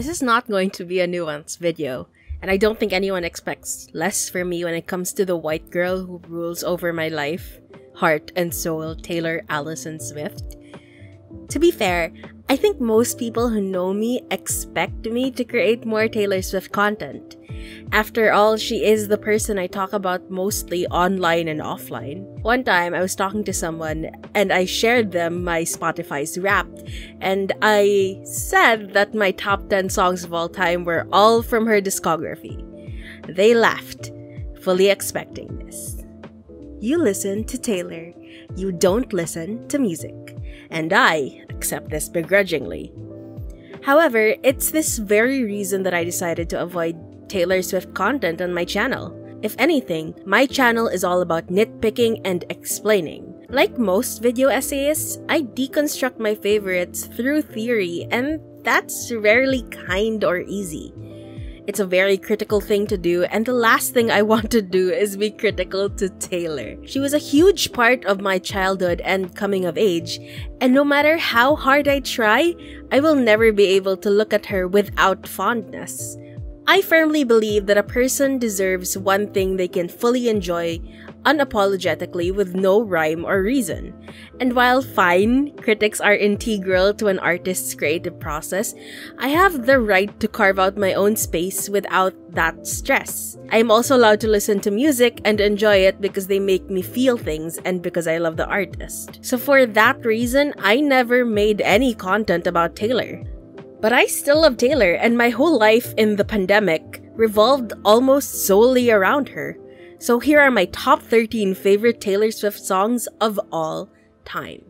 This is not going to be a nuanced video, and I don't think anyone expects less from me when it comes to the white girl who rules over my life, heart, and soul, Taylor Allison Swift. To be fair, I think most people who know me expect me to create more Taylor Swift content. After all, she is the person I talk about mostly online and offline. One time, I was talking to someone and I shared them my Spotify's Wrapped, and I said that my top 10 songs of all time were all from her discography. They laughed, fully expecting this. You listen to Taylor, you don't listen to music. And I accept this begrudgingly. However, it's this very reason that I decided to avoid Taylor Swift content on my channel. If anything, my channel is all about nitpicking and explaining. Like most video essayists, I deconstruct my favorites through theory, and that's rarely kind or easy. It's a very critical thing to do, and the last thing I want to do is be critical to Taylor. She was a huge part of my childhood and coming of age, and no matter how hard I try, I will never be able to look at her without fondness. I firmly believe that a person deserves one thing they can fully enjoy unapologetically with no rhyme or reason. And while fine, critics are integral to an artist's creative process, I have the right to carve out my own space without that stress. I am also allowed to listen to music and enjoy it because they make me feel things and because I love the artist. So for that reason, I never made any content about Taylor. But I still love Taylor, and my whole life in the pandemic revolved almost solely around her. So here are my top 13 favorite Taylor Swift songs of all time.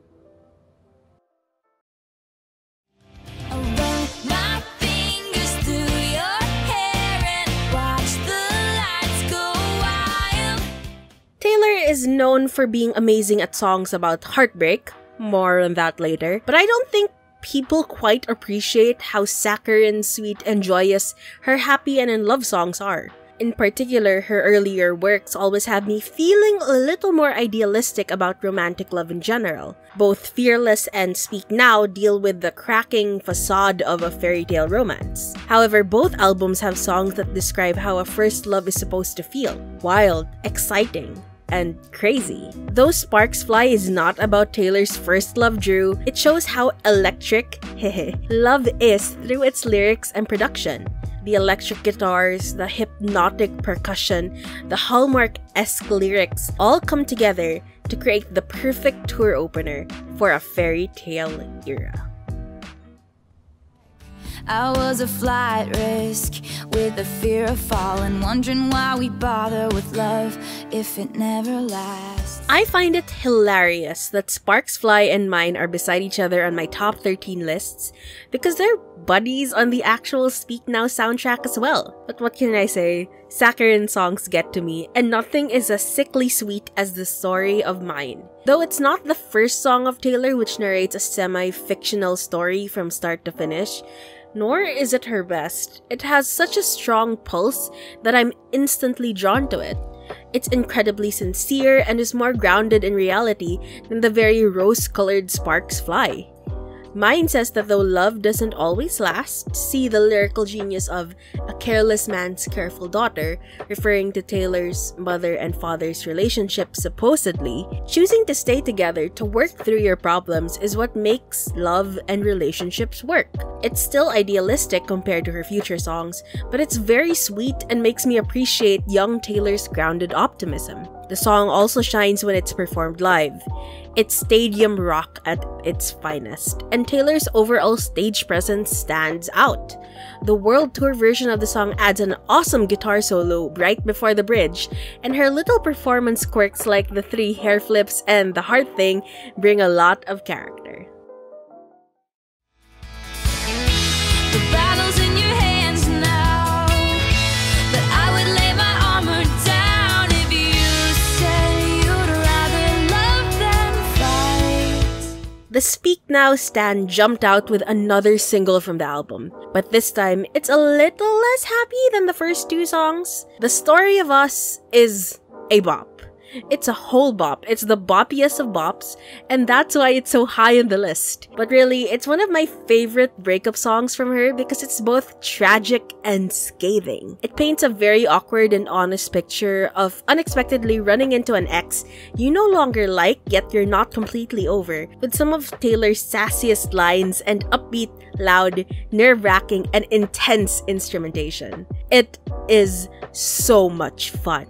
Taylor is known for being amazing at songs about heartbreak, more on that later, but I don't think people quite appreciate how saccharine, sweet, and joyous her happy and in love songs are. In particular, her earlier works always have me feeling a little more idealistic about romantic love in general. Both Fearless and Speak Now deal with the cracking facade of a fairy tale romance. However, both albums have songs that describe how a first love is supposed to feel wild, exciting, and crazy. Though Sparks Fly is not about Taylor's first love Drew, it shows how electric love is through its lyrics and production the electric guitars, the hypnotic percussion, the Hallmark-esque lyrics all come together to create the perfect tour opener for a fairy tale era. I was a flight risk with the fear of falling, wondering why we bother with love if it never lasts. I find it hilarious that Sparks Fly and mine are beside each other on my top 13 lists because they're buddies on the actual Speak Now soundtrack as well. But what can I say? Saccharine songs get to me, and nothing is as sickly sweet as the story of mine. Though it's not the first song of Taylor which narrates a semi-fictional story from start to finish, nor is it her best. It has such a strong pulse that I'm instantly drawn to it. It's incredibly sincere and is more grounded in reality than the very rose colored sparks fly. Mine says that though love doesn't always last, see the lyrical genius of A Careless Man's Careful Daughter, referring to Taylor's mother and father's relationship supposedly, choosing to stay together to work through your problems is what makes love and relationships work. It's still idealistic compared to her future songs, but it's very sweet and makes me appreciate young Taylor's grounded optimism. The song also shines when it's performed live. It's stadium rock at its finest, and Taylor's overall stage presence stands out. The world tour version of the song adds an awesome guitar solo right before the bridge, and her little performance quirks like the three hair flips and the heart thing bring a lot of character. The Speak Now Stan jumped out with another single from the album, but this time it's a little less happy than the first two songs. The Story of Us is a bop. It's a whole bop. It's the boppiest of bops, and that's why it's so high on the list. But really, it's one of my favorite breakup songs from her because it's both tragic and scathing. It paints a very awkward and honest picture of unexpectedly running into an ex you no longer like, yet you're not completely over, with some of Taylor's sassiest lines and upbeat, loud, nerve wracking, and intense instrumentation. It is so much fun.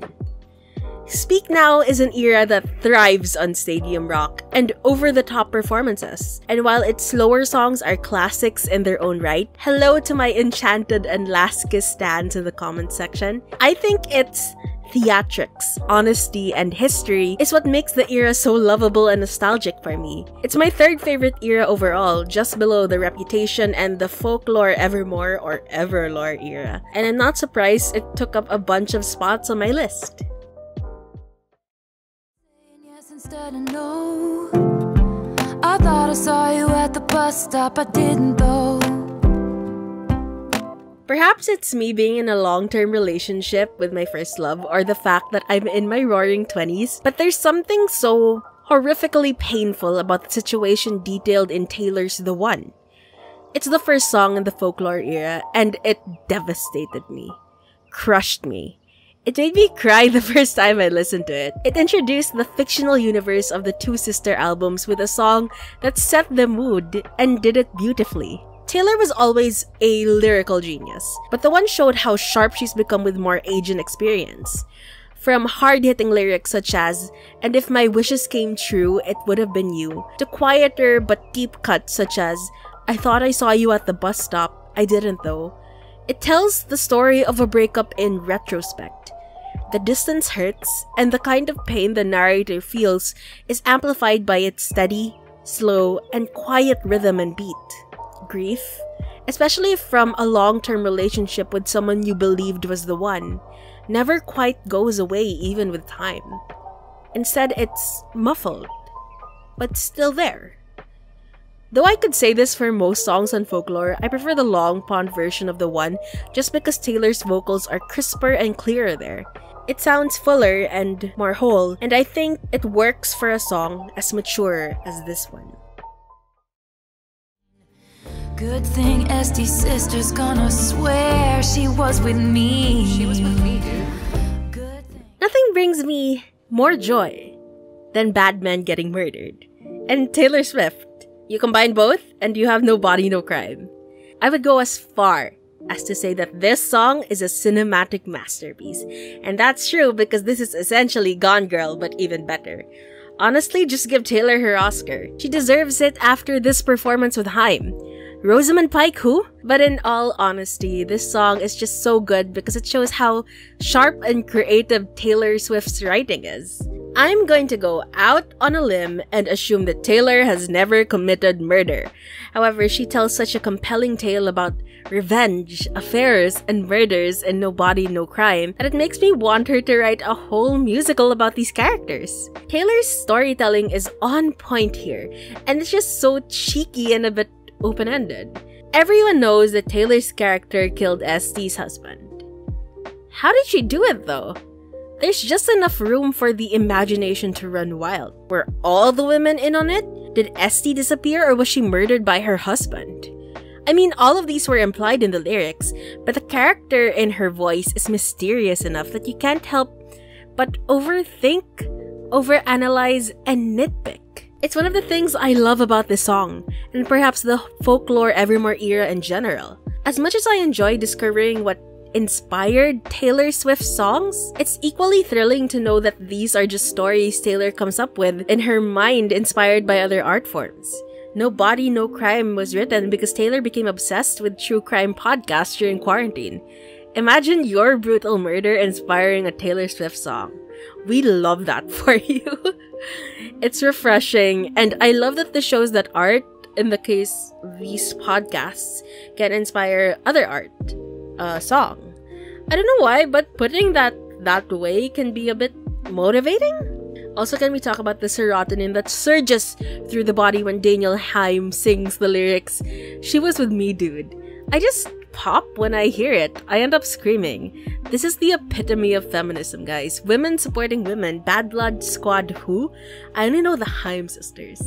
Speak Now is an era that thrives on stadium rock and over the top performances. And while its slower songs are classics in their own right, hello to my enchanted and last stands in the comment section. I think its theatrics, honesty, and history is what makes the era so lovable and nostalgic for me. It's my third favorite era overall, just below the Reputation and the Folklore Evermore or Everlore era. And I'm not surprised it took up a bunch of spots on my list. Instead of no, I thought I saw you at the bus stop, I didn't though. Perhaps it's me being in a long-term relationship with my first love or the fact that I'm in my roaring 20s, but there's something so horrifically painful about the situation detailed in Taylor's The One. It's the first song in the folklore era, and it devastated me. Crushed me. It made me cry the first time I listened to it. It introduced the fictional universe of the two sister albums with a song that set the mood and did it beautifully. Taylor was always a lyrical genius, but the one showed how sharp she's become with more age and experience. From hard-hitting lyrics such as, and if my wishes came true, it would have been you, to quieter but deep cuts such as, I thought I saw you at the bus stop, I didn't though. It tells the story of a breakup in retrospect. The distance hurts, and the kind of pain the narrator feels is amplified by its steady, slow, and quiet rhythm and beat grief, especially from a long term relationship with someone you believed was the one, never quite goes away even with time. Instead, it's muffled, but still there. Though I could say this for most songs on folklore, I prefer the long pond version of the one just because Taylor's vocals are crisper and clearer there. It sounds fuller and more whole, and I think it works for a song as mature as this one. Good thing Este's sister's gonna swear she was with me. She was with me, dude. Nothing brings me more joy than bad men getting murdered. And Taylor Swift. You combine both, and you have no body, no crime. I would go as far as to say that this song is a cinematic masterpiece. And that's true because this is essentially Gone Girl, but even better. Honestly, just give Taylor her Oscar. She deserves it after this performance with Haim. Rosamund Pike who? But in all honesty, this song is just so good because it shows how sharp and creative Taylor Swift's writing is. I'm going to go out on a limb and assume that Taylor has never committed murder. However, she tells such a compelling tale about revenge, affairs, and murders in No Body, No Crime that it makes me want her to write a whole musical about these characters. Taylor's storytelling is on point here, and it's just so cheeky and a bit open ended. Everyone knows that Taylor's character killed Este's husband. How did she do it though? There's just enough room for the imagination to run wild. Were all the women in on it? Did Estee disappear or was she murdered by her husband? I mean, all of these were implied in the lyrics, but the character in her voice is mysterious enough that you can't help but overthink, overanalyze, and nitpick. It's one of the things I love about this song, and perhaps the folklore Evermore era in general. As much as I enjoy discovering what inspired Taylor Swift songs, it's equally thrilling to know that these are just stories Taylor comes up with in her mind inspired by other art forms. No Body, No Crime was written because Taylor became obsessed with true crime podcasts during quarantine. Imagine your brutal murder inspiring a Taylor Swift song. We love that for you. It's refreshing, and I love that this shows that art, in the case these podcasts, can inspire other art, uh, song. I don't know why, but putting that that way can be a bit motivating. Also, can we talk about the serotonin that surges through the body when Danielle Haim sings the lyrics, She was with me, dude. I just pop when I hear it. I end up screaming. This is the epitome of feminism, guys. Women supporting women. Bad Blood Squad who? I only know the Haim sisters.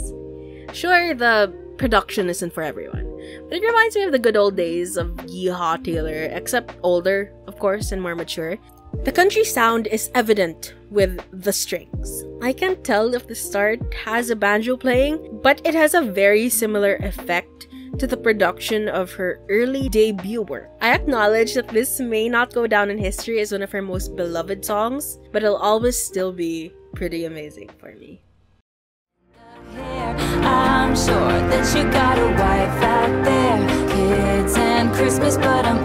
Sure, the production isn't for everyone. But it reminds me of the good old days of Yeehaw Taylor, except older, of course, and more mature. The country sound is evident with the strings. I can't tell if the start has a banjo playing, but it has a very similar effect to the production of her early debut work. I acknowledge that this may not go down in history as one of her most beloved songs, but it'll always still be pretty amazing for me. I'm sure that you got a wife out there, kids and Christmas, but I'm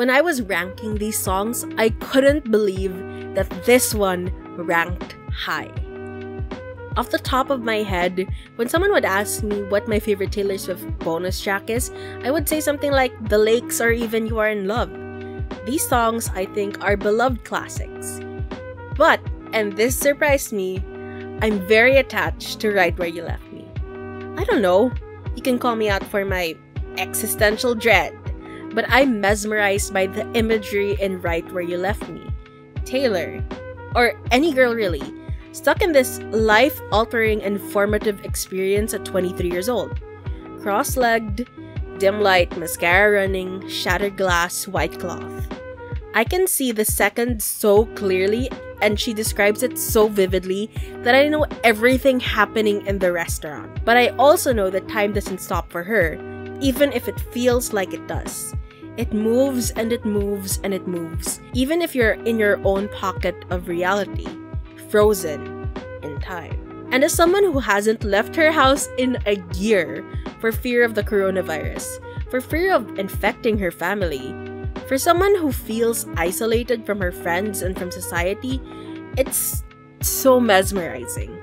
when I was ranking these songs, I couldn't believe that this one ranked high. Off the top of my head, when someone would ask me what my favorite Taylor Swift bonus track is, I would say something like The Lakes or even You Are in Love. These songs, I think, are beloved classics. But, and this surprised me, I'm very attached to Right Where You Left Me. I don't know, you can call me out for my existential dread but I'm mesmerized by the imagery in Right Where You Left Me. Taylor, or any girl really, stuck in this life altering and formative experience at 23 years old. Cross legged, dim light, mascara running, shattered glass, white cloth. I can see the second so clearly, and she describes it so vividly that I know everything happening in the restaurant. But I also know that time doesn't stop for her, even if it feels like it does. It moves and it moves and it moves, even if you're in your own pocket of reality, frozen in time. And as someone who hasn't left her house in a year for fear of the coronavirus, for fear of infecting her family, for someone who feels isolated from her friends and from society, it's so mesmerizing.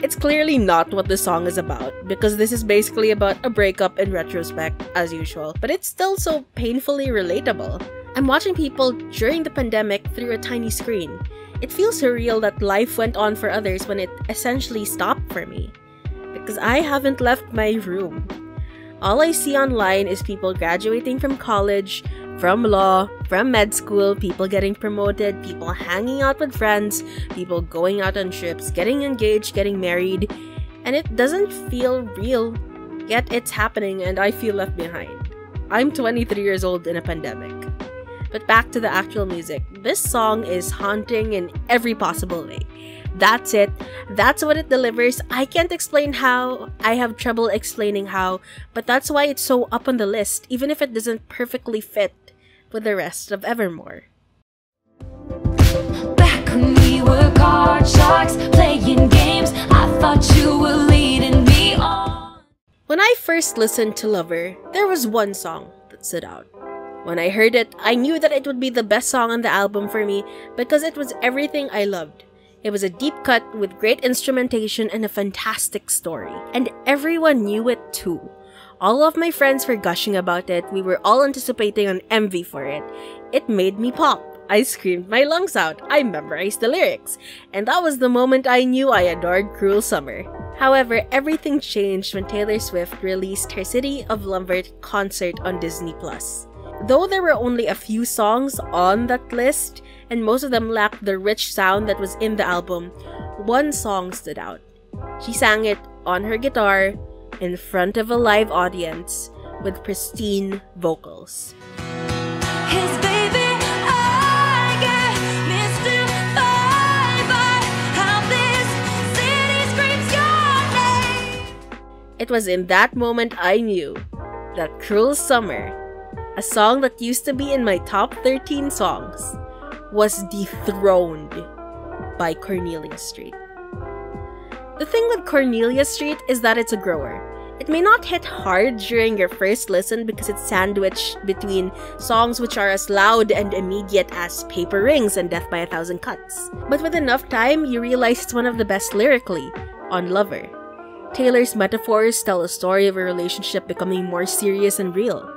It's clearly not what the song is about, because this is basically about a breakup in retrospect, as usual, but it's still so painfully relatable. I'm watching people during the pandemic through a tiny screen. It feels surreal that life went on for others when it essentially stopped for me. Because I haven't left my room. All I see online is people graduating from college, from law, from med school, people getting promoted, people hanging out with friends, people going out on trips, getting engaged, getting married, and it doesn't feel real, yet it's happening and I feel left behind. I'm 23 years old in a pandemic. But back to the actual music. This song is haunting in every possible way. That's it. That's what it delivers. I can't explain how. I have trouble explaining how, but that's why it's so up on the list, even if it doesn't perfectly fit with the rest of Evermore. Back when we were sharks, playing games, I thought you were leading me on. When I first listened to Lover, there was one song that stood out. When I heard it, I knew that it would be the best song on the album for me because it was everything I loved. It was a deep cut with great instrumentation and a fantastic story, and everyone knew it too. All of my friends were gushing about it. We were all anticipating an MV for it. It made me pop. I screamed my lungs out. I memorized the lyrics. And that was the moment I knew I adored Cruel Summer. However, everything changed when Taylor Swift released her City of Lover concert on Disney+. Though there were only a few songs on that list, and most of them lacked the rich sound that was in the album, one song stood out. She sang it on her guitar in front of a live audience with pristine vocals. It was in that moment I knew that Cruel Summer, a song that used to be in my top 13 songs, was dethroned by Cornelia Street. The thing with Cornelia Street is that it's a grower. It may not hit hard during your first listen because it's sandwiched between songs which are as loud and immediate as Paper Rings and Death by a Thousand Cuts. But with enough time, you realize it's one of the best lyrically, on Lover. Taylor's metaphors tell a story of a relationship becoming more serious and real.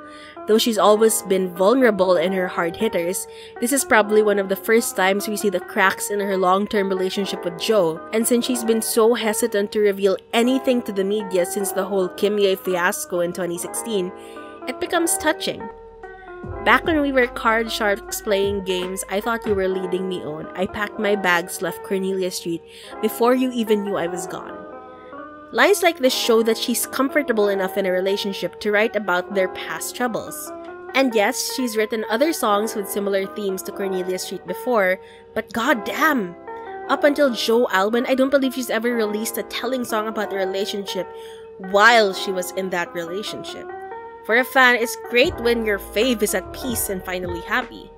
Though she's always been vulnerable in her hard hitters, this is probably one of the first times we see the cracks in her long term relationship with Joe, and since she's been so hesitant to reveal anything to the media since the whole Kimye fiasco in 2016, it becomes touching. Back when we were card sharks playing games, I thought you were leading me on. I packed my bags, left Cornelia Street before you even knew I was gone. Lines like this show that she's comfortable enough in a relationship to write about their past troubles. And yes, she's written other songs with similar themes to Cornelia Street before, but goddamn! Up until Joe Alwyn, I don't believe she's ever released a telling song about a relationship while she was in that relationship. For a fan, it's great when your fave is at peace and finally happy.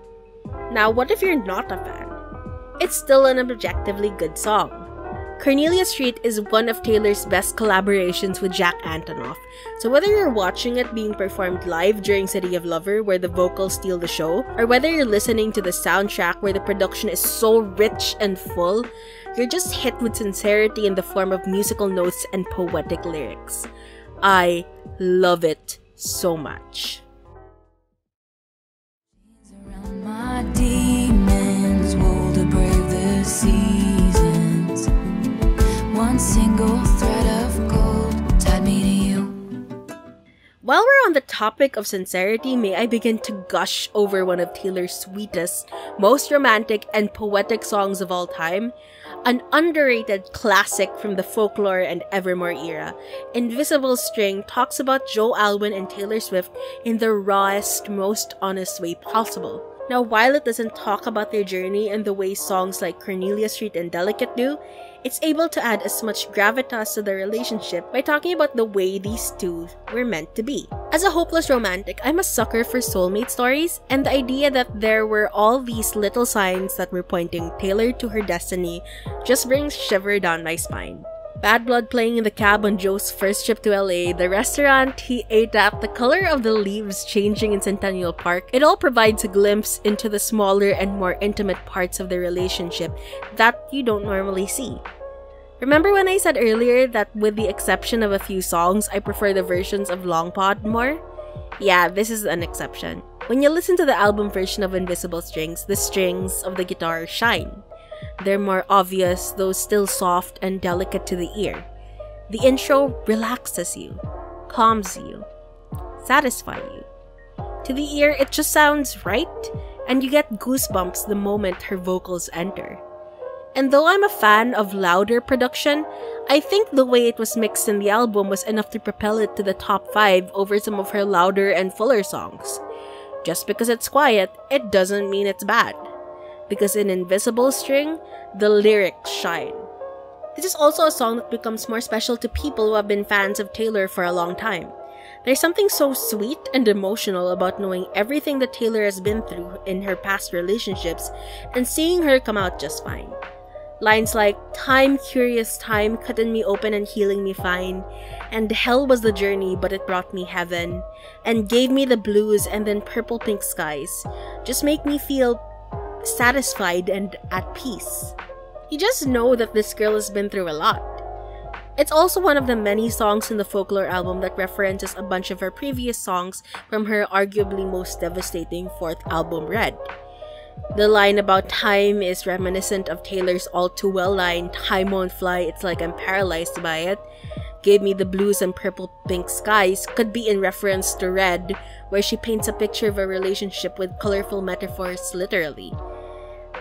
Now, what if you're not a fan? It's still an objectively good song. Cornelia Street is one of Taylor's best collaborations with Jack Antonoff, so whether you're watching it being performed live during City of Lover where the vocals steal the show, or whether you're listening to the soundtrack where the production is so rich and full, you're just hit with sincerity in the form of musical notes and poetic lyrics. I love it so much. While we're on the topic of sincerity, may I begin to gush over one of Taylor's sweetest, most romantic, and poetic songs of all time? An underrated classic from the folklore and Evermore era, Invisible String talks about Joe Alwyn and Taylor Swift in the rawest, most honest way possible. Now, while it doesn't talk about their journey and the way songs like Cornelia Street and Delicate do, it's able to add as much gravitas to the relationship by talking about the way these two were meant to be. As a hopeless romantic, I'm a sucker for soulmate stories, and the idea that there were all these little signs that were pointing Taylor to her destiny just brings shiver down my spine. Bad Blood playing in the cab on Joe's first trip to LA, the restaurant he ate at, the color of the leaves changing in Centennial Park, it all provides a glimpse into the smaller and more intimate parts of the relationship that you don't normally see. Remember when I said earlier that with the exception of a few songs, I prefer the versions of Long Pond more? Yeah, this is an exception. When you listen to the album version of Invisible Strings, the strings of the guitar shine. They're more obvious, though still soft and delicate to the ear. The intro relaxes you, calms you, satisfies you. To the ear, it just sounds right, and you get goosebumps the moment her vocals enter. And though I'm a fan of louder production, I think the way it was mixed in the album was enough to propel it to the top 5 over some of her louder and fuller songs. Just because it's quiet, it doesn't mean it's bad because in Invisible String, the lyrics shine. This is also a song that becomes more special to people who have been fans of Taylor for a long time. There's something so sweet and emotional about knowing everything that Taylor has been through in her past relationships and seeing her come out just fine. Lines like, Time, curious time, cutting me open and healing me fine, and hell was the journey, but it brought me heaven, and gave me the blues and then purple pink skies, just make me feel satisfied and at peace. You just know that this girl has been through a lot. It's also one of the many songs in the Folklore album that references a bunch of her previous songs from her arguably most devastating fourth album, Red. The line about time is reminiscent of Taylor's all too well line, Time won't fly, it's like I'm paralyzed by it. Gave me the blues and purple pink skies could be in reference to Red, where she paints a picture of a relationship with colorful metaphors literally.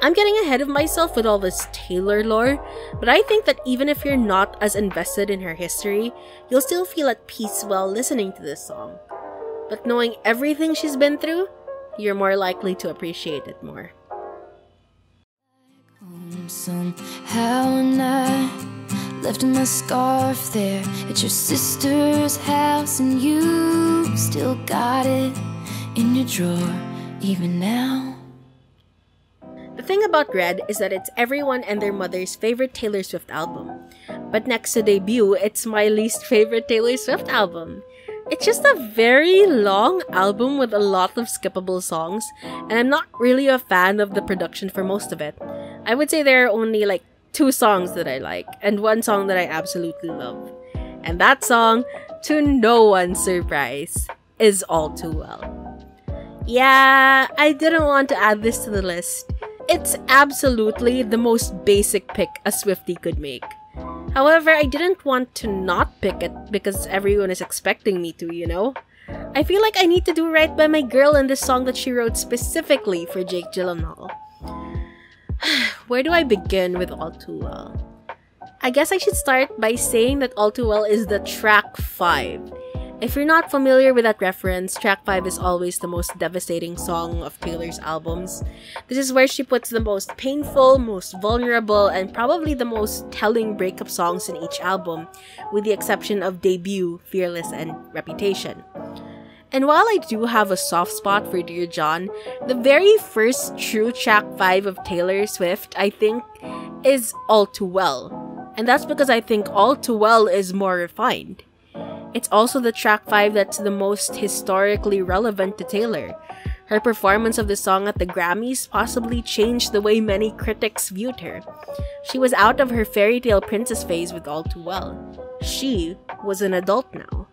I'm getting ahead of myself with all this Taylor lore, but I think that even if you're not as invested in her history, you'll still feel at peace while listening to this song. But knowing everything she's been through, you're more likely to appreciate it more. Somehow I left my scarf there at your sister's house, and you still got it in your drawer even now. The thing about Red is that it's everyone and their mother's favorite Taylor Swift album. But next to debut, it's my least favorite Taylor Swift album. It's just a very long album with a lot of skippable songs, and I'm not really a fan of the production for most of it. I would say there are only like two songs that I like, and one song that I absolutely love. And that song, to no one's surprise, is All Too Well. Yeah, I didn't want to add this to the list it's absolutely the most basic pick a Swifty could make. However, I didn't want to not pick it because everyone is expecting me to, you know? I feel like I need to do right by my girl in this song that she wrote specifically for Jake Gyllenhaal. Where do I begin with All Too Well? I guess I should start by saying that All Too Well is the track 5 if you're not familiar with that reference, track 5 is always the most devastating song of Taylor's albums. This is where she puts the most painful, most vulnerable, and probably the most telling breakup songs in each album, with the exception of Debut, Fearless, and Reputation. And while I do have a soft spot for Dear John, the very first true track 5 of Taylor Swift, I think, is All Too Well. And that's because I think All Too Well is more refined. It's also the track 5 that's the most historically relevant to Taylor. Her performance of the song at the Grammys possibly changed the way many critics viewed her. She was out of her fairy tale princess phase with All Too Well. She was an adult now.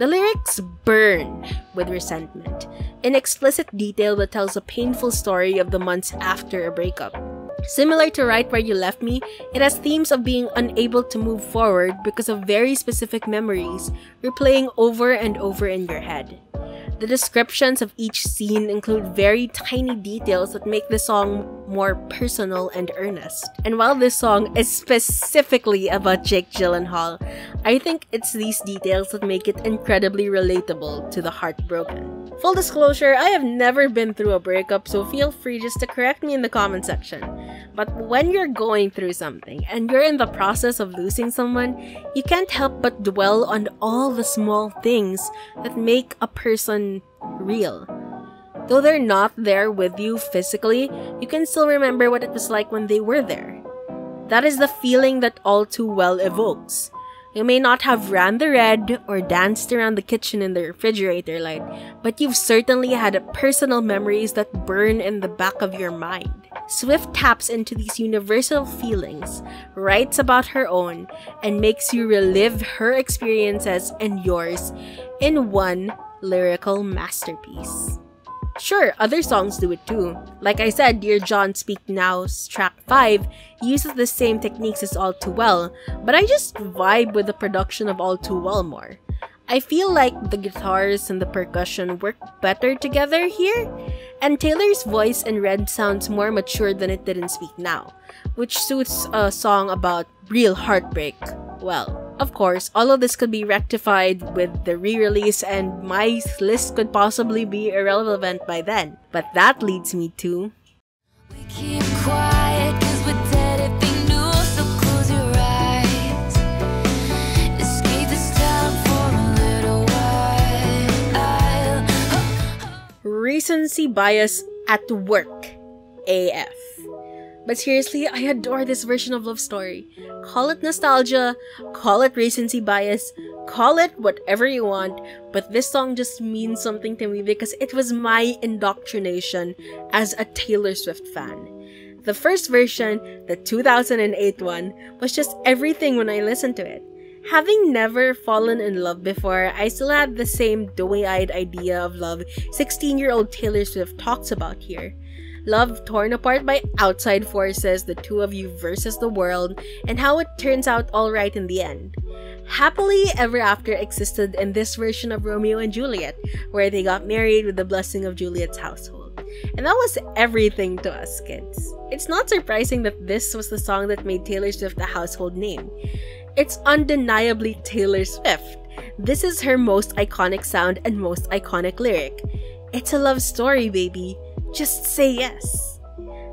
The lyrics burn with resentment, in explicit detail that tells a painful story of the months after a breakup. Similar to Right Where You Left Me, it has themes of being unable to move forward because of very specific memories replaying over and over in your head. The descriptions of each scene include very tiny details that make the song more personal and earnest. And while this song is specifically about Jake Gyllenhaal, I think it's these details that make it incredibly relatable to the heartbroken. Full disclosure, I have never been through a breakup, so feel free just to correct me in the comment section. But when you're going through something and you're in the process of losing someone, you can't help but dwell on all the small things that make a person real. Though they're not there with you physically, you can still remember what it was like when they were there. That is the feeling that All Too Well evokes. You may not have ran the red or danced around the kitchen in the refrigerator light, but you've certainly had personal memories that burn in the back of your mind. Swift taps into these universal feelings, writes about her own, and makes you relive her experiences and yours in one lyrical masterpiece. Sure, other songs do it too. Like I said, Dear John Speak Now's track 5 uses the same techniques as All Too Well, but I just vibe with the production of All Too Well more. I feel like the guitars and the percussion work better together here, and Taylor's voice in Red sounds more mature than it did in Speak Now, which suits a song about real heartbreak well. Of course, all of this could be rectified with the re-release and my list could possibly be irrelevant by then. But that leads me to... Recency bias at work. AF. But seriously, I adore this version of Love Story. Call it nostalgia, call it recency bias, call it whatever you want, but this song just means something to me because it was my indoctrination as a Taylor Swift fan. The first version, the 2008 one, was just everything when I listened to it. Having never fallen in love before, I still had the same doughy-eyed idea of love 16-year-old Taylor Swift talks about here love torn apart by outside forces, the two of you versus the world, and how it turns out alright in the end. Happily Ever After existed in this version of Romeo and Juliet, where they got married with the blessing of Juliet's household. And that was everything to us kids. It's not surprising that this was the song that made Taylor Swift a household name. It's undeniably Taylor Swift. This is her most iconic sound and most iconic lyric. It's a love story, baby. Just say yes.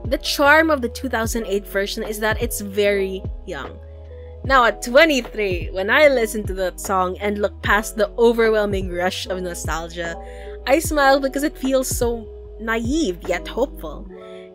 The charm of the 2008 version is that it's very young. Now, at 23, when I listen to that song and look past the overwhelming rush of nostalgia, I smile because it feels so naive yet hopeful.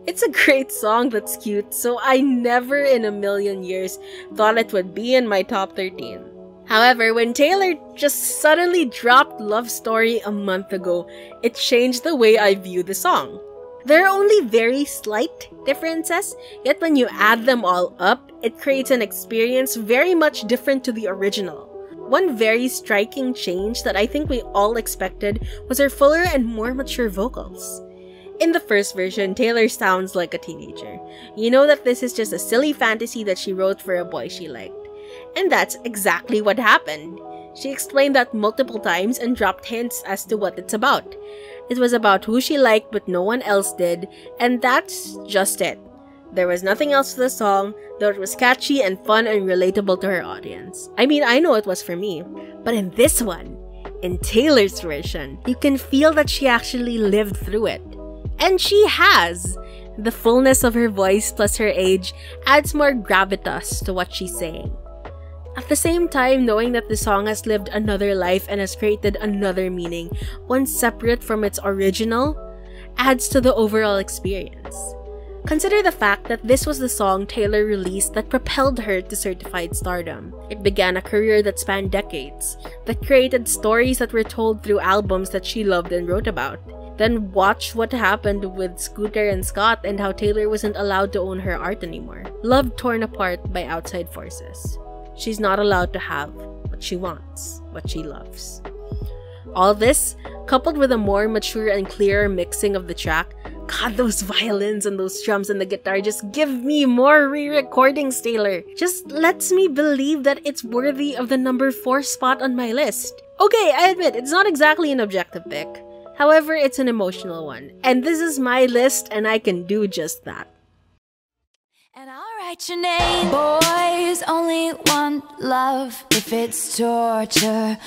It's a great song that's cute, so I never in a million years thought it would be in my top 13. However, when Taylor just suddenly dropped Love Story a month ago, it changed the way I view the song. There are only very slight differences, yet when you add them all up, it creates an experience very much different to the original. One very striking change that I think we all expected was her fuller and more mature vocals. In the first version, Taylor sounds like a teenager. You know that this is just a silly fantasy that she wrote for a boy she liked. And that's exactly what happened. She explained that multiple times and dropped hints as to what it's about. It was about who she liked but no one else did, and that's just it. There was nothing else to the song, though it was catchy and fun and relatable to her audience. I mean, I know it was for me. But in this one, in Taylor's version, you can feel that she actually lived through it. And she has! The fullness of her voice plus her age adds more gravitas to what she's saying. At the same time, knowing that the song has lived another life and has created another meaning, one separate from its original, adds to the overall experience. Consider the fact that this was the song Taylor released that propelled her to certified stardom. It began a career that spanned decades, that created stories that were told through albums that she loved and wrote about. Then watch what happened with Scooter and Scott and how Taylor wasn't allowed to own her art anymore. Love torn apart by outside forces. She's not allowed to have what she wants, what she loves. All this, coupled with a more mature and clearer mixing of the track, God, those violins and those drums and the guitar just give me more re-recordings, Taylor. Just lets me believe that it's worthy of the number 4 spot on my list. Okay, I admit, it's not exactly an objective pick. However, it's an emotional one. And this is my list and I can do just that. Write your name. Boys only want love if it's torture.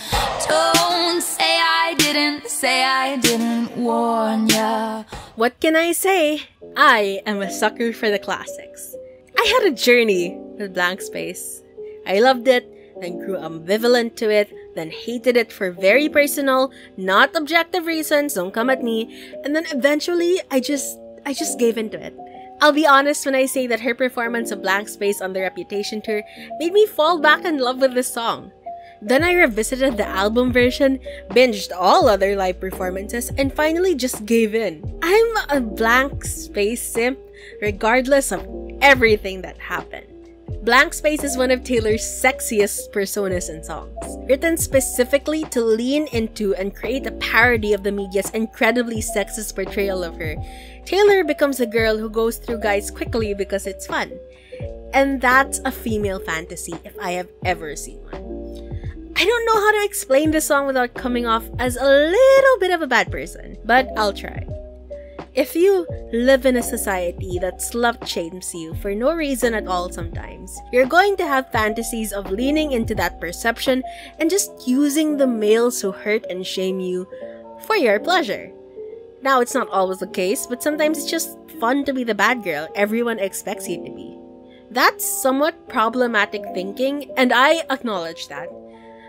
Don't say I didn't, say I didn't warn ya. What can I say? I am a sucker for the classics. I had a journey with Blank Space. I loved it, then grew ambivalent to it, then hated it for very personal, not objective reasons, don't come at me, and then eventually I just I just gave into it. I'll be honest when I say that her performance of Blank Space on the Reputation tour made me fall back in love with this song. Then I revisited the album version, binged all other live performances, and finally just gave in. I'm a Blank Space simp regardless of everything that happened. Blank Space is one of Taylor's sexiest personas and songs, written specifically to lean into and create a parody of the media's incredibly sexist portrayal of her. Taylor becomes a girl who goes through guys quickly because it's fun. And that's a female fantasy if I have ever seen one. I don't know how to explain this song without coming off as a little bit of a bad person, but I'll try. If you live in a society that slut shames you for no reason at all sometimes, you're going to have fantasies of leaning into that perception and just using the males who hurt and shame you for your pleasure. Now, it's not always the case, but sometimes it's just fun to be the bad girl everyone expects you to be. That's somewhat problematic thinking, and I acknowledge that.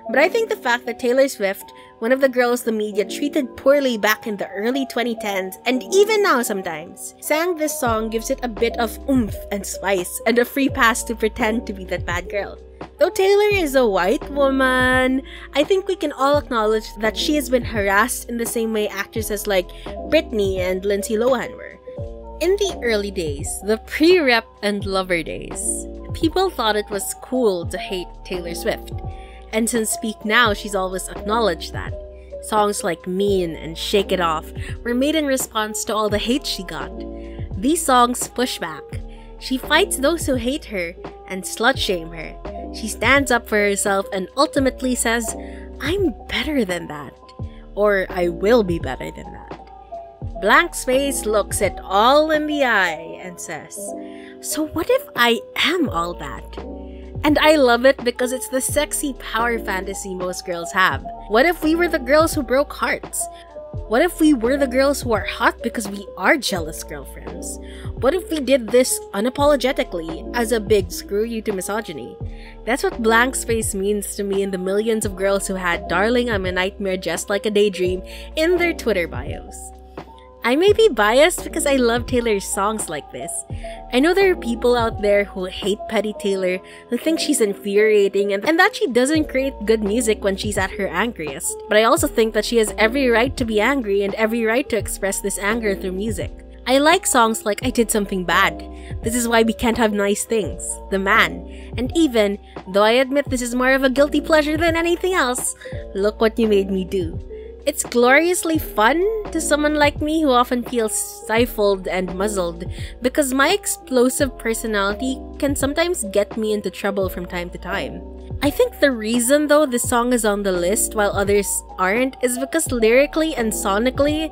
But I think the fact that Taylor Swift, one of the girls the media treated poorly back in the early 2010s, and even now sometimes, sang this song gives it a bit of oomph and spice, and a free pass to pretend to be that bad girl. Though Taylor is a white woman, I think we can all acknowledge that she has been harassed in the same way actresses like Britney and Lindsay Lohan were. In the early days, the pre-rep and lover days, people thought it was cool to hate Taylor Swift. And since Speak Now, she's always acknowledged that. Songs like Mean and Shake It Off were made in response to all the hate she got. These songs push back. She fights those who hate her and slut shame her. She stands up for herself and ultimately says, I'm better than that. Or I will be better than that. Blank Space looks it all in the eye and says, So what if I am all that? And I love it because it's the sexy power fantasy most girls have. What if we were the girls who broke hearts? What if we were the girls who are hot because we are jealous girlfriends? What if we did this unapologetically as a big screw you to misogyny? That's what blank space means to me and the millions of girls who had Darling I'm a Nightmare Just Like a Daydream in their Twitter bios. I may be biased because I love Taylor's songs like this. I know there are people out there who hate Petty Taylor, who think she's infuriating, and, and that she doesn't create good music when she's at her angriest. But I also think that she has every right to be angry and every right to express this anger through music. I like songs like I Did Something Bad. This is why we can't have nice things. The Man. And even, though I admit this is more of a guilty pleasure than anything else, look what you made me do. It's gloriously fun to someone like me who often feels stifled and muzzled because my explosive personality can sometimes get me into trouble from time to time. I think the reason though this song is on the list while others aren't is because lyrically and sonically,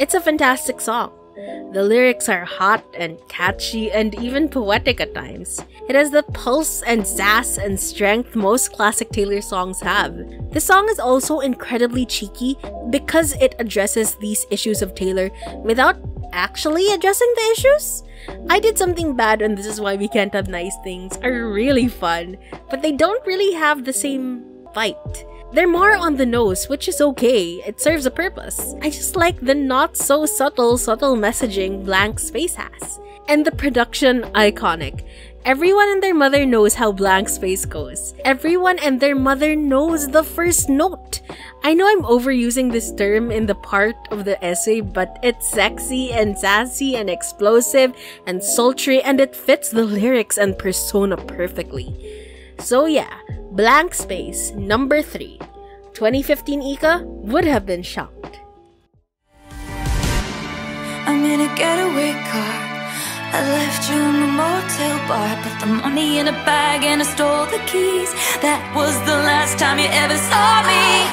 it's a fantastic song. The lyrics are hot and catchy and even poetic at times. It has the pulse and sass and strength most classic Taylor songs have. The song is also incredibly cheeky because it addresses these issues of Taylor without actually addressing the issues. I did something bad and this is why we can't have nice things are really fun, but they don't really have the same bite. They're more on the nose, which is okay. It serves a purpose. I just like the not so subtle, subtle messaging Blank Space has. And the production, iconic. Everyone and their mother knows how Blank Space goes. Everyone and their mother knows the first note. I know I'm overusing this term in the part of the essay, but it's sexy and sassy and explosive and sultry and it fits the lyrics and persona perfectly. So yeah, Blank Space, number 3. 2015 Ica would have been shocked. I'm in a getaway car. I left you in the motel bar, put the money in a bag and I stole the keys. That was the last time you ever saw me.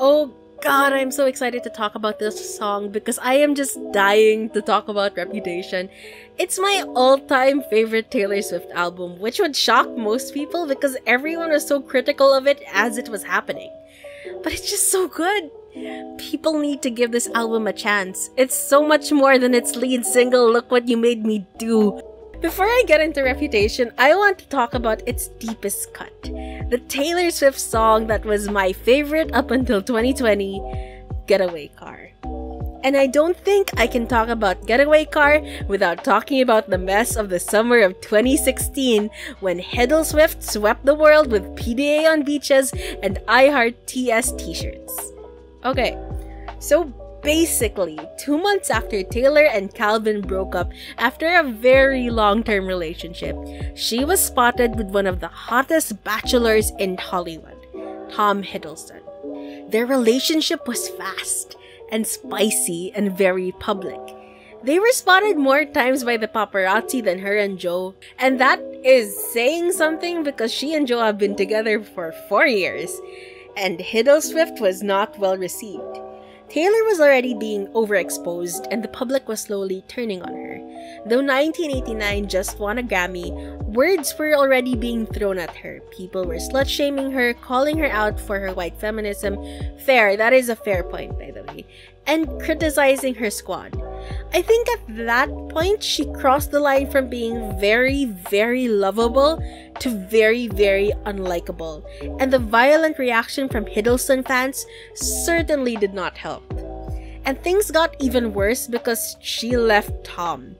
Oh god, I'm so excited to talk about this song because I am just dying to talk about Reputation. It's my all-time favorite Taylor Swift album, which would shock most people because everyone was so critical of it as it was happening. But it's just so good. People need to give this album a chance. It's so much more than its lead single, Look What You Made Me Do. Before I get into Reputation, I want to talk about its deepest cut. The Taylor Swift song that was my favorite up until 2020, Getaway Car. And I don't think I can talk about Getaway Car without talking about the mess of the summer of 2016 when Hiddle Swift swept the world with PDA on beaches and iHeart TS t-shirts. Okay, so basically, two months after Taylor and Calvin broke up after a very long term relationship, she was spotted with one of the hottest bachelors in Hollywood, Tom Hiddleston. Their relationship was fast and spicy and very public. They were spotted more times by the paparazzi than her and Joe, and that is saying something because she and Joe have been together for four years, and Hiddle Swift was not well received. Taylor was already being overexposed and the public was slowly turning on her. Though 1989 just won a Grammy, words were already being thrown at her. People were slut shaming her, calling her out for her white feminism. Fair, that is a fair point, by the way. And criticizing her squad. I think at that point, she crossed the line from being very, very lovable to very, very unlikable. And the violent reaction from Hiddleston fans certainly did not help. And things got even worse because she left Tom.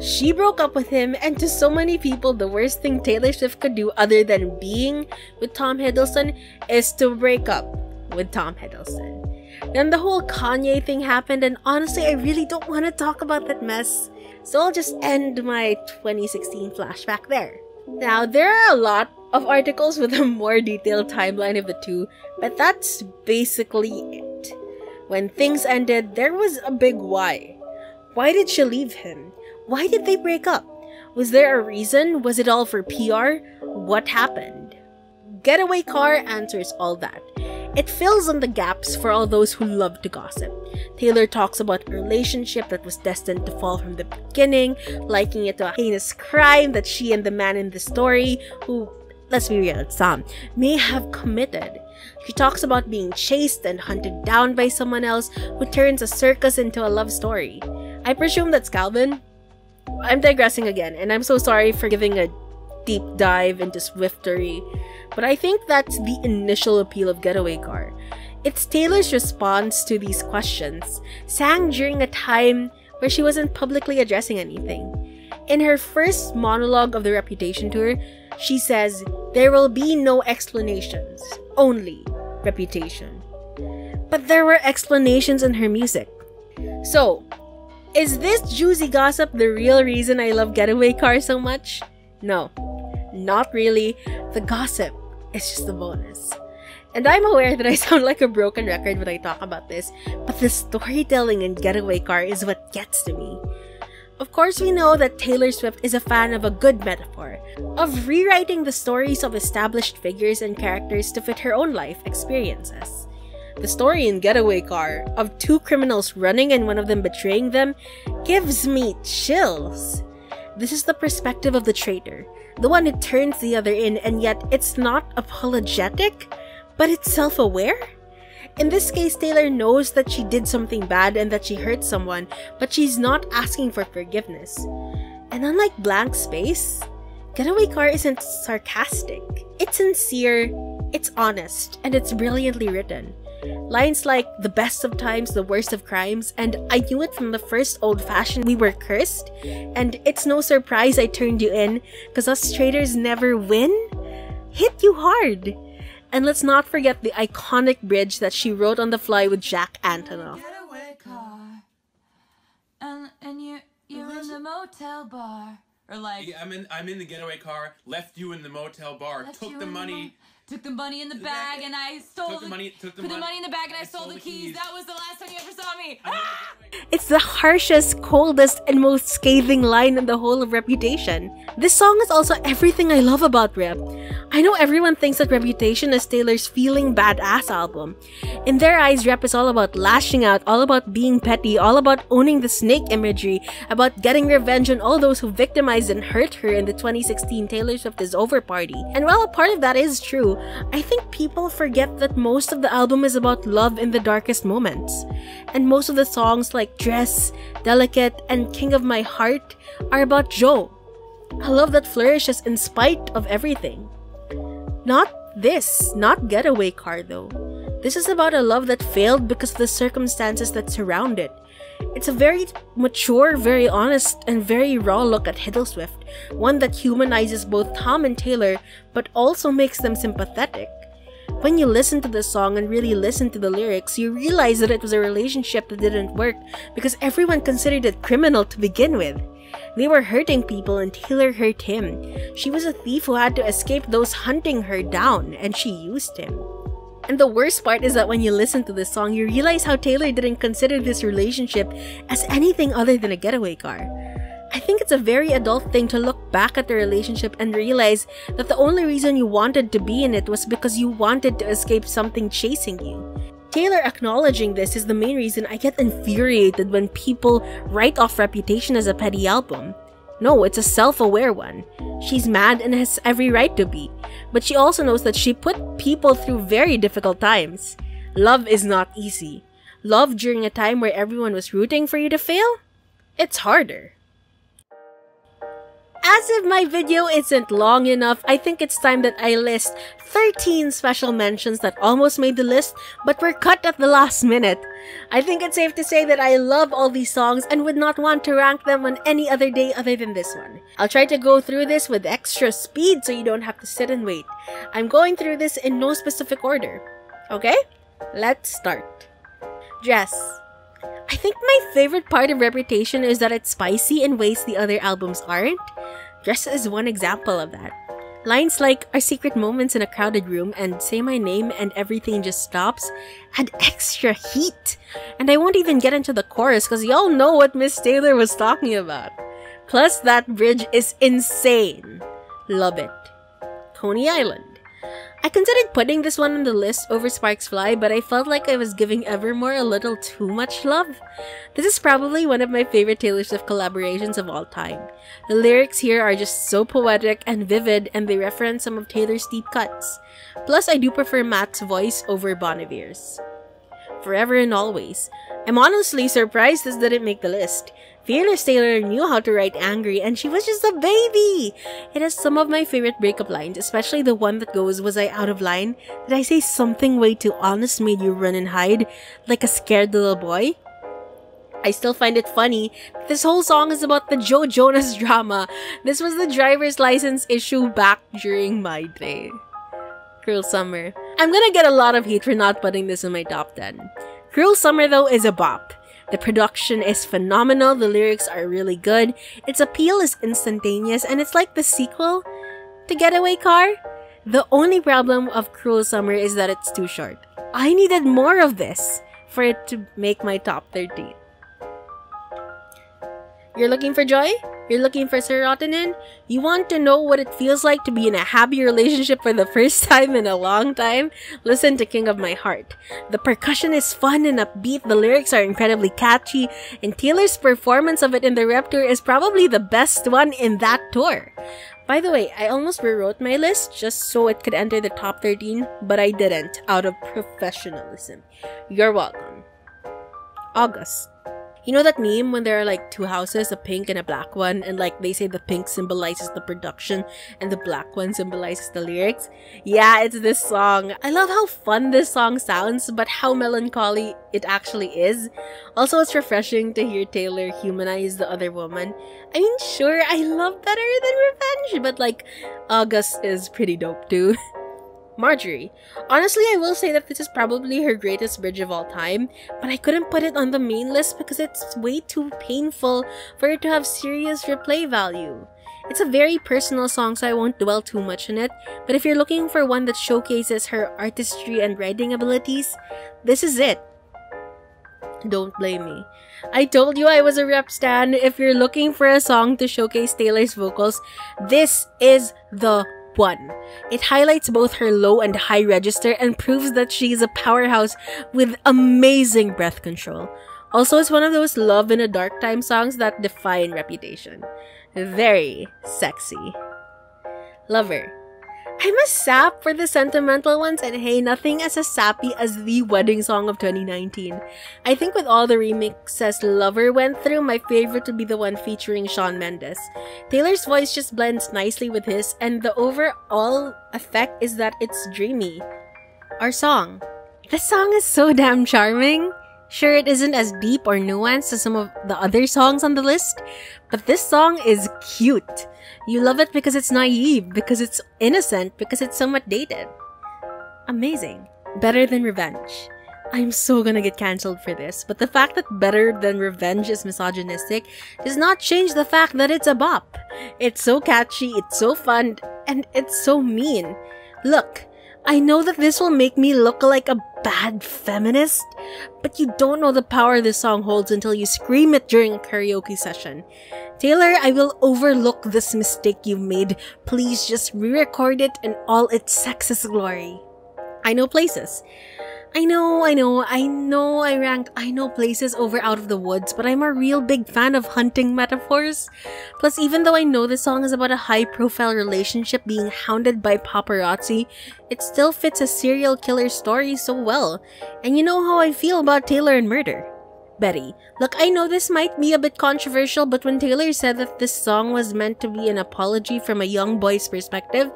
She broke up with him, and to so many people, the worst thing Taylor Swift could do other than being with Tom Hiddleston is to break up with Tom Hiddleston. Then the whole Kanye thing happened, and honestly, I really don't want to talk about that mess. So I'll just end my 2016 flashback there. Now, there are a lot of articles with a more detailed timeline of the two, but that's basically it. When things ended, there was a big why. Why did she leave him? Why did they break up? Was there a reason? Was it all for PR? What happened? Getaway Car answers all that. It fills in the gaps for all those who love to gossip. Taylor talks about a relationship that was destined to fall from the beginning, liking it to a heinous crime that she and the man in the story, who, let's be real, Sam, may have committed. She talks about being chased and hunted down by someone else who turns a circus into a love story. I presume that's Calvin. I'm digressing again, and I'm so sorry for giving a deep dive into Swiftery, but I think that's the initial appeal of Getaway Car. It's Taylor's response to these questions, sang during a time where she wasn't publicly addressing anything. In her first monologue of the Reputation tour, she says, There will be no explanations, only reputation. But there were explanations in her music. So, is this juicy gossip the real reason I love Getaway Car so much? No, not really. The gossip is just a bonus. And I'm aware that I sound like a broken record when I talk about this, but the storytelling in Getaway Car is what gets to me. Of course, we know that Taylor Swift is a fan of a good metaphor, of rewriting the stories of established figures and characters to fit her own life experiences. The story in Getaway Car of two criminals running and one of them betraying them gives me chills. This is the perspective of the traitor, the one who turns the other in, and yet it's not apologetic, but it's self aware? In this case, Taylor knows that she did something bad and that she hurt someone, but she's not asking for forgiveness. And unlike Blank Space, Getaway Car isn't sarcastic. It's sincere, it's honest, and it's brilliantly written. Lines like the best of times, the worst of crimes, and I knew it from the first old fashioned we were cursed, and it's no surprise I turned you in, cause us traitors never win, hit you hard. And let's not forget the iconic bridge that she wrote on the fly with Jack Antonoff. Getaway car. And, and you, you're in the motel bar. Or like, Yeah, I'm in. I'm in the getaway car. Left you in the motel bar. took the in money. mo- took the money in the bag and I stole took the money- took the put the money in the bag and I, I stole stole the the keys. keys. That was the last time you ever saw me. Ah! It's the harshest, coldest, and most scathing line in the whole of Reputation. This song is also everything I love about Rep. I know everyone thinks that Reputation is Taylor's feeling badass album. In their eyes, Rep is all about lashing out, all about being petty, all about owning the snake imagery, about getting revenge on all those who victimized and hurt her in the 2016 Taylor Swift is Over party. And while a part of that is true, I think people forget that most of the album is about love in the darkest moments. And most of the songs like Dress, Delicate, and King of My Heart are about Joe. A love that flourishes in spite of everything. Not this, not Getaway Car though. This is about a love that failed because of the circumstances that surround it. It's a very mature, very honest, and very raw look at Hiddleswift, one that humanizes both Tom and Taylor, but also makes them sympathetic. When you listen to the song and really listen to the lyrics, you realize that it was a relationship that didn't work because everyone considered it criminal to begin with. They were hurting people and Taylor hurt him. She was a thief who had to escape those hunting her down, and she used him. And the worst part is that when you listen to this song, you realize how Taylor didn't consider this relationship as anything other than a getaway car. I think it's a very adult thing to look back at the relationship and realize that the only reason you wanted to be in it was because you wanted to escape something chasing you. Taylor acknowledging this is the main reason I get infuriated when people write off Reputation as a petty album. No, it's a self aware one. She's mad and has every right to be, but she also knows that she put people through very difficult times. Love is not easy. Love during a time where everyone was rooting for you to fail? It's harder. As if my video isn't long enough, I think it's time that I list 13 special mentions that almost made the list but were cut at the last minute. I think it's safe to say that I love all these songs and would not want to rank them on any other day other than this one. I'll try to go through this with extra speed so you don't have to sit and wait. I'm going through this in no specific order. Okay? Let's start. Dress. I think my favorite part of Reputation is that it's spicy in ways the other albums aren't. Dress is one example of that. Lines like Our secret moments in a crowded room and Say my name and everything just stops add extra heat. And I won't even get into the chorus because y'all know what Miss Taylor was talking about. Plus, that bridge is insane. Love it. Coney Island. I considered putting this one on the list over Sparks Fly, but I felt like I was giving Evermore a little too much love. This is probably one of my favorite Taylor Swift collaborations of all time. The lyrics here are just so poetic and vivid, and they reference some of Taylor's deep cuts. Plus, I do prefer Matt's voice over Bon Forever and Always. I'm honestly surprised this didn't make the list. Fearless Taylor knew how to write angry, and she was just a baby! It has some of my favorite breakup lines, especially the one that goes, Was I out of line? Did I say something way too honest made you run and hide, like a scared little boy? I still find it funny. This whole song is about the Joe Jonas drama. This was the driver's license issue back during my day. Cruel Summer. I'm gonna get a lot of hate for not putting this in my top 10. Cruel Summer, though, is a bop. The production is phenomenal, the lyrics are really good, its appeal is instantaneous, and it's like the sequel to Getaway Car. The only problem of Cruel Summer is that it's too short. I needed more of this for it to make my top 13. You're looking for joy? You're looking for serotonin? You want to know what it feels like to be in a happy relationship for the first time in a long time? Listen to King of My Heart. The percussion is fun and upbeat, the lyrics are incredibly catchy, and Taylor's performance of it in the rep tour is probably the best one in that tour. By the way, I almost rewrote my list just so it could enter the top 13, but I didn't out of professionalism. You're welcome. August. You know that meme when there are like two houses, a pink and a black one, and like they say the pink symbolizes the production and the black one symbolizes the lyrics? Yeah, it's this song. I love how fun this song sounds, but how melancholy it actually is. Also, it's refreshing to hear Taylor humanize the other woman. I mean, sure, I love Better Than Revenge, but like, August is pretty dope too. Marjorie. Honestly, I will say that this is probably her greatest bridge of all time, but I couldn't put it on the main list because it's way too painful for it to have serious replay value. It's a very personal song, so I won't dwell too much on it, but if you're looking for one that showcases her artistry and writing abilities, this is it. Don't blame me. I told you I was a rep stan. If you're looking for a song to showcase Taylor's vocals, this is the 1. It highlights both her low and high register and proves that she is a powerhouse with amazing breath control. Also, it's one of those love in a dark time songs that define reputation. Very sexy. Lover. I'm a sap for the sentimental ones, and hey, nothing as a sappy as the wedding song of 2019. I think with all the remixes Lover went through, my favorite would be the one featuring Shawn Mendes. Taylor's voice just blends nicely with his, and the overall effect is that it's dreamy. Our song. The song is so damn charming. Sure, it isn't as deep or nuanced as some of the other songs on the list, but this song is cute. You love it because it's naive, because it's innocent, because it's somewhat dated. Amazing. Better than Revenge. I'm so gonna get cancelled for this, but the fact that Better Than Revenge is misogynistic does not change the fact that it's a bop. It's so catchy, it's so fun, and it's so mean. Look, I know that this will make me look like a bad feminist, but you don't know the power this song holds until you scream it during a karaoke session. Taylor, I will overlook this mistake you've made. Please just re-record it in all its sexist glory. I know places. I know, I know, I know I ranked I know places over Out of the Woods, but I'm a real big fan of hunting metaphors. Plus, even though I know the song is about a high profile relationship being hounded by paparazzi, it still fits a serial killer story so well. And you know how I feel about Taylor and murder. Betty. Look, I know this might be a bit controversial, but when Taylor said that this song was meant to be an apology from a young boy's perspective,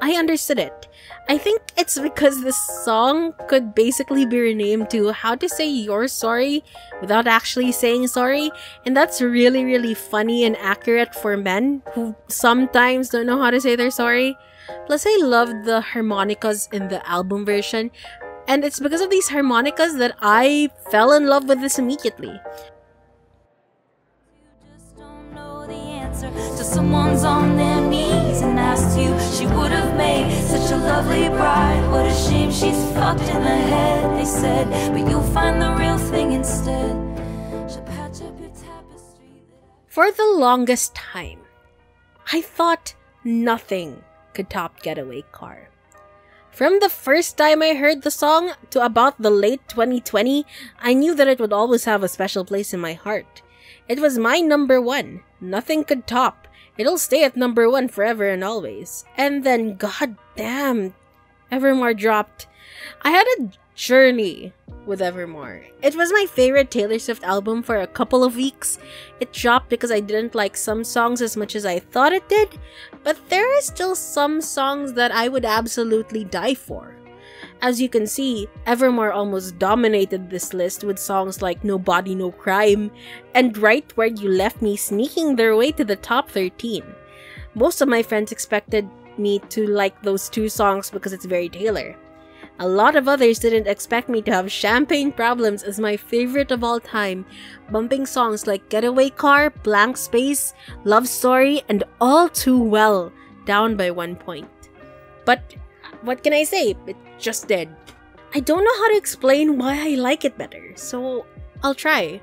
I understood it. I think it's because this song could basically be renamed to How to Say You're Sorry without actually saying sorry, and that's really, really funny and accurate for men who sometimes don't know how to say they're sorry. Plus, I love the harmonicas in the album version, and it's because of these harmonicas that I fell in love with this immediately. someone's on their knees asked you she would have made such a lovely bride what a shame she's fucked in the head they said but you'll find the real thing instead for the longest time i thought nothing could top getaway car from the first time I heard the song to about the late 2020, I knew that it would always have a special place in my heart. It was my number one. Nothing could top. It'll stay at number one forever and always. And then, god damn, Evermore dropped. I had a journey with Evermore. It was my favorite Taylor Swift album for a couple of weeks. It dropped because I didn't like some songs as much as I thought it did, but there are still some songs that I would absolutely die for. As you can see, Evermore almost dominated this list with songs like No Body No Crime and Right Where You Left Me sneaking their way to the top 13. Most of my friends expected me to like those two songs because it's very Taylor. A lot of others didn't expect me to have Champagne Problems as my favorite of all time, bumping songs like Getaway Car, Blank Space, Love Story, and All Too Well down by one point. But what can I say? It just did. I don't know how to explain why I like it better, so I'll try.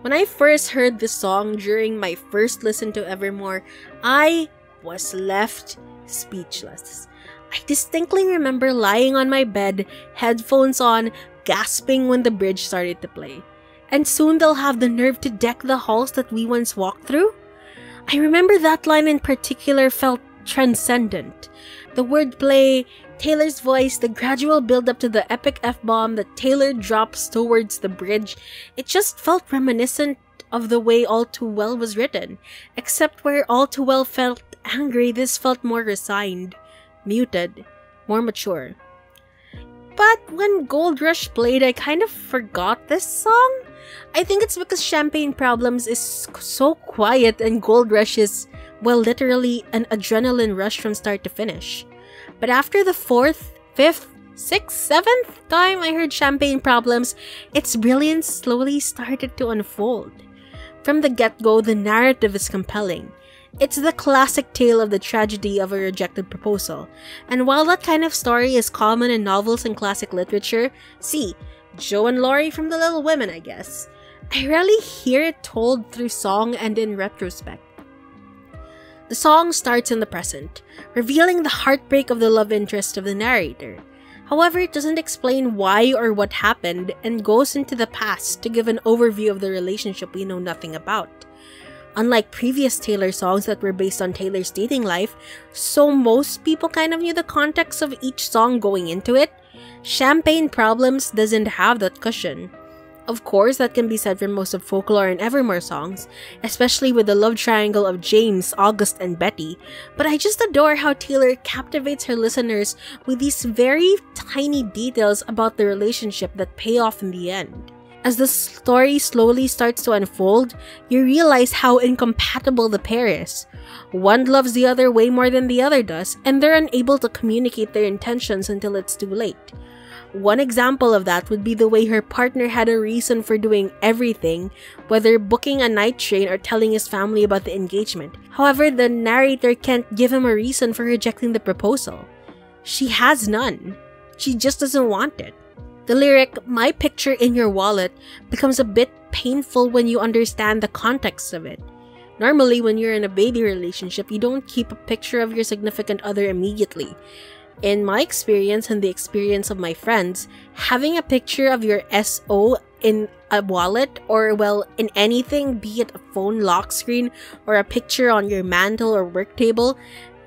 When I first heard this song during my first listen to Evermore, I was left speechless. I distinctly remember lying on my bed, headphones on, gasping when the bridge started to play. And soon they'll have the nerve to deck the halls that we once walked through? I remember that line in particular felt transcendent. The wordplay, Taylor's voice, the gradual build up to the epic F bomb that Taylor drops towards the bridge, it just felt reminiscent of the way All Too Well was written. Except where All Too Well felt angry, this felt more resigned, muted, more mature. But when Gold Rush played, I kind of forgot this song. I think it's because Champagne Problems is so quiet and Gold Rush is, well, literally an adrenaline rush from start to finish. But after the fourth, fifth, sixth, seventh time I heard Champagne Problems, its brilliance slowly started to unfold. From the get go, the narrative is compelling. It's the classic tale of the tragedy of a rejected proposal. And while that kind of story is common in novels and classic literature, see, Jo and Laurie from The Little Women, I guess, I rarely hear it told through song and in retrospect. The song starts in the present, revealing the heartbreak of the love interest of the narrator. However, it doesn't explain why or what happened and goes into the past to give an overview of the relationship we know nothing about. Unlike previous Taylor songs that were based on Taylor's dating life, so most people kind of knew the context of each song going into it, Champagne Problems doesn't have that cushion. Of course, that can be said for most of Folklore and Evermore songs, especially with the love triangle of James, August, and Betty, but I just adore how Taylor captivates her listeners with these very tiny details about the relationship that pay off in the end. As the story slowly starts to unfold, you realize how incompatible the pair is. One loves the other way more than the other does, and they're unable to communicate their intentions until it's too late. One example of that would be the way her partner had a reason for doing everything, whether booking a night train or telling his family about the engagement. However, the narrator can't give him a reason for rejecting the proposal. She has none. She just doesn't want it. The lyric, My picture in your wallet, becomes a bit painful when you understand the context of it. Normally, when you're in a baby relationship, you don't keep a picture of your significant other immediately. In my experience and the experience of my friends, having a picture of your SO in a wallet or, well, in anything, be it a phone lock screen or a picture on your mantle or work table,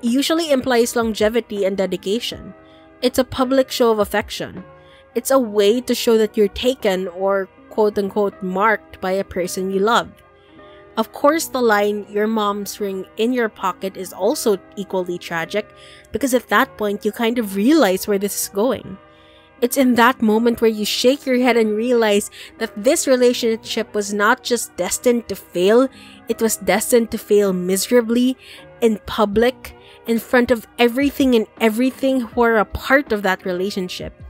usually implies longevity and dedication. It's a public show of affection. It's a way to show that you're taken or quote unquote marked by a person you love. Of course, the line, your mom's ring in your pocket, is also equally tragic because at that point you kind of realize where this is going. It's in that moment where you shake your head and realize that this relationship was not just destined to fail, it was destined to fail miserably, in public, in front of everything and everything who are a part of that relationship.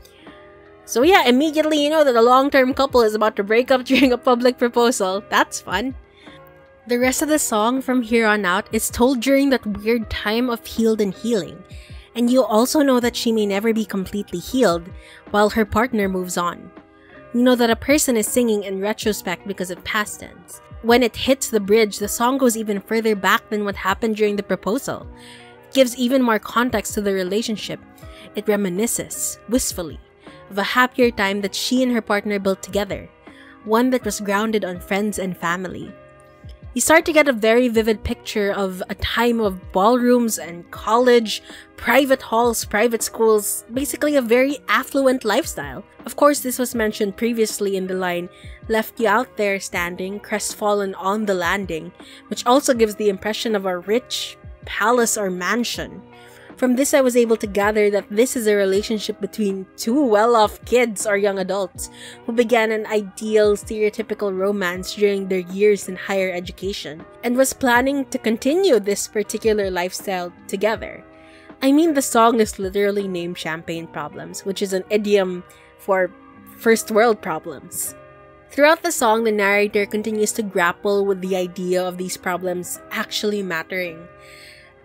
So yeah, immediately you know that a long-term couple is about to break up during a public proposal. That's fun. The rest of the song from here on out is told during that weird time of healed and healing. And you also know that she may never be completely healed while her partner moves on. You know that a person is singing in retrospect because of past tense. When it hits the bridge, the song goes even further back than what happened during the proposal. It gives even more context to the relationship. It reminisces, wistfully, of a happier time that she and her partner built together, one that was grounded on friends and family. You start to get a very vivid picture of a time of ballrooms and college, private halls, private schools, basically a very affluent lifestyle. Of course, this was mentioned previously in the line, left you out there standing, crestfallen on the landing, which also gives the impression of a rich palace or mansion. From this, I was able to gather that this is a relationship between two well off kids or young adults who began an ideal, stereotypical romance during their years in higher education and was planning to continue this particular lifestyle together. I mean, the song is literally named Champagne Problems, which is an idiom for first world problems. Throughout the song, the narrator continues to grapple with the idea of these problems actually mattering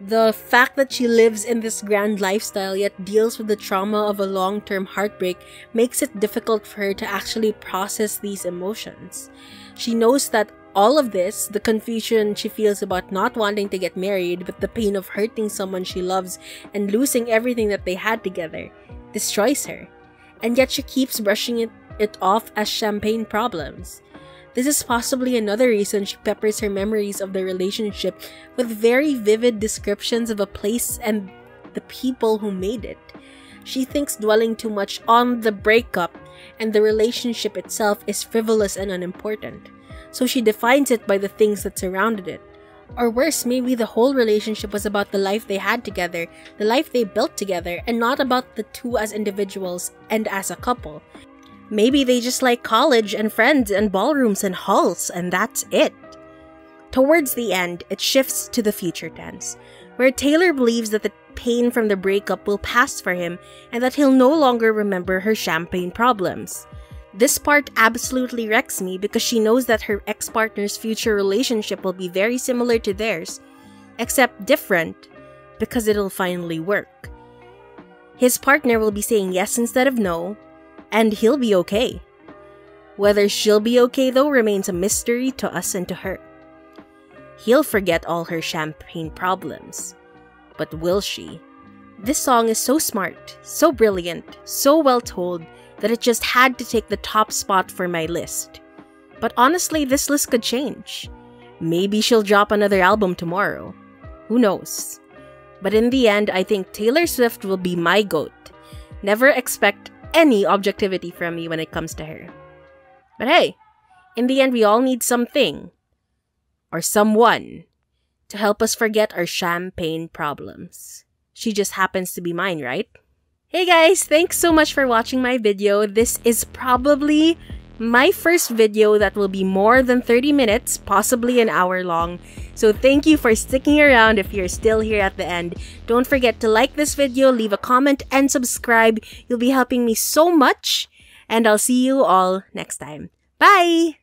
The fact that she lives in this grand lifestyle yet deals with the trauma of a long term heartbreak makes it difficult for her to actually process these emotions. She knows that all of this, the confusion she feels about not wanting to get married, but the pain of hurting someone she loves and losing everything that they had together, destroys her. And yet she keeps brushing it, it off as champagne problems. This is possibly another reason she peppers her memories of the relationship with very vivid descriptions of a place and the people who made it. She thinks dwelling too much on the breakup and the relationship itself is frivolous and unimportant so she defines it by the things that surrounded it. Or worse, maybe the whole relationship was about the life they had together, the life they built together, and not about the two as individuals and as a couple. Maybe they just like college and friends and ballrooms and halls, and that's it. Towards the end, it shifts to the future tense, where Taylor believes that the pain from the breakup will pass for him and that he'll no longer remember her champagne problems. This part absolutely wrecks me because she knows that her ex partner's future relationship will be very similar to theirs, except different because it'll finally work. His partner will be saying yes instead of no, and he'll be okay. Whether she'll be okay though remains a mystery to us and to her. He'll forget all her champagne problems. But will she? This song is so smart, so brilliant, so well told, that it just had to take the top spot for my list. But honestly, this list could change. Maybe she'll drop another album tomorrow. Who knows? But in the end, I think Taylor Swift will be my GOAT. Never expect any objectivity from me when it comes to her. But hey, in the end, we all need something or someone to help us forget our champagne problems. She just happens to be mine, right? Hey guys, thanks so much for watching my video. This is probably my first video that will be more than 30 minutes, possibly an hour long. So thank you for sticking around if you're still here at the end. Don't forget to like this video, leave a comment, and subscribe. You'll be helping me so much. And I'll see you all next time. Bye!